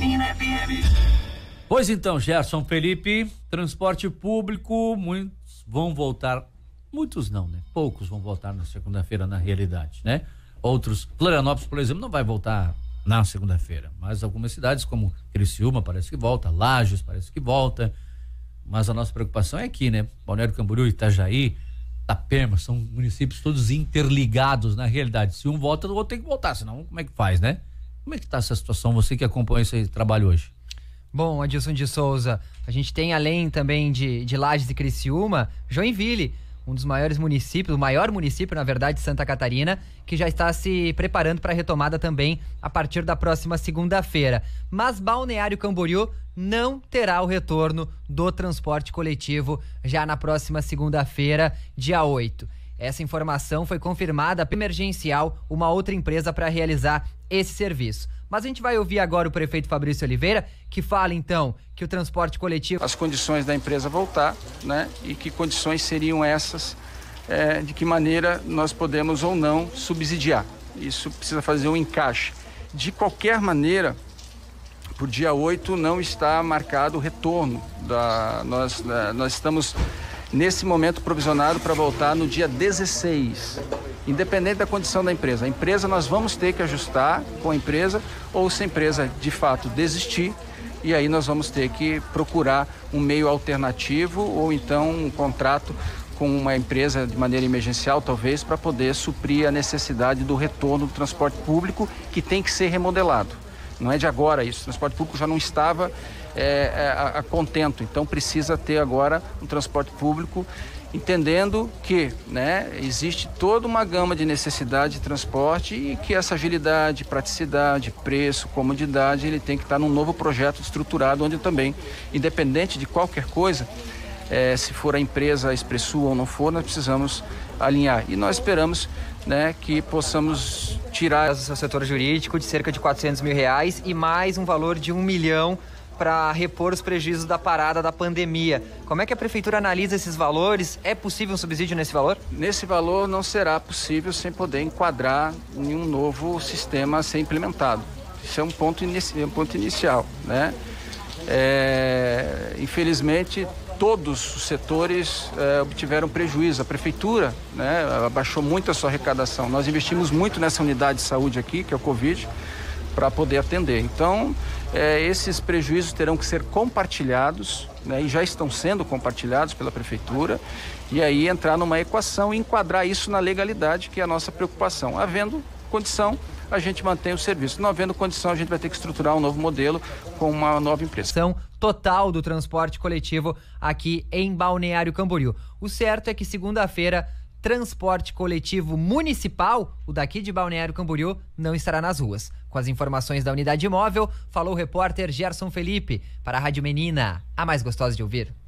FM. Pois então, Gerson Felipe, transporte público, muitos vão voltar, muitos não, né? Poucos vão voltar na segunda-feira na realidade, né? Outros, Florianópolis, por exemplo, não vai voltar na segunda-feira, mas algumas cidades como Criciúma parece que volta, Lages parece que volta, mas a nossa preocupação é aqui, né? Balneário Camboriú, Itajaí, Itapema, são municípios todos interligados na realidade. Se um volta, o outro tem que voltar, senão como é que faz, né? Como é que está essa situação, você que acompanha esse trabalho hoje? Bom, Adilson de Souza, a gente tem além também de, de Lages e Criciúma, Joinville, um dos maiores municípios, o maior município, na verdade, de Santa Catarina, que já está se preparando para a retomada também a partir da próxima segunda-feira. Mas Balneário Camboriú não terá o retorno do transporte coletivo já na próxima segunda-feira, dia 8. Essa informação foi confirmada emergencial uma outra empresa para realizar esse serviço. Mas a gente vai ouvir agora o prefeito Fabrício Oliveira, que fala então que o transporte coletivo. As condições da empresa voltar, né? E que condições seriam essas, é, de que maneira nós podemos ou não subsidiar. Isso precisa fazer um encaixe. De qualquer maneira, por dia 8 não está marcado o retorno. Da, nós, da, nós estamos nesse momento provisionado para voltar no dia 16, independente da condição da empresa. A empresa nós vamos ter que ajustar com a empresa ou se a empresa de fato desistir, e aí nós vamos ter que procurar um meio alternativo ou então um contrato com uma empresa de maneira emergencial, talvez, para poder suprir a necessidade do retorno do transporte público que tem que ser remodelado. Não é de agora isso, o transporte público já não estava é, é, a, a contento. Então precisa ter agora um transporte público entendendo que né, existe toda uma gama de necessidade de transporte e que essa agilidade, praticidade, preço, comodidade, ele tem que estar num novo projeto estruturado, onde também, independente de qualquer coisa, é, se for a empresa Expressu ou não for, nós precisamos alinhar. E nós esperamos né, que possamos tirar o setor jurídico de cerca de 400 mil reais e mais um valor de um milhão para repor os prejuízos da parada da pandemia. Como é que a prefeitura analisa esses valores? É possível um subsídio nesse valor? Nesse valor não será possível sem poder enquadrar nenhum novo sistema a ser implementado. Isso é um ponto, inici um ponto inicial, né? É, infelizmente, todos os setores é, obtiveram prejuízo. A prefeitura né, abaixou muito a sua arrecadação. Nós investimos muito nessa unidade de saúde aqui, que é o Covid, para poder atender. Então, é, esses prejuízos terão que ser compartilhados, né, e já estão sendo compartilhados pela Prefeitura, e aí entrar numa equação e enquadrar isso na legalidade, que é a nossa preocupação. Havendo condição, a gente mantém o serviço. Não havendo condição, a gente vai ter que estruturar um novo modelo com uma nova empresa. Total do transporte coletivo aqui em Balneário Camboriú. O certo é que segunda-feira transporte coletivo municipal, o daqui de Balneário Camboriú, não estará nas ruas. Com as informações da unidade móvel, falou o repórter Gerson Felipe para a Rádio Menina, a mais gostosa de ouvir.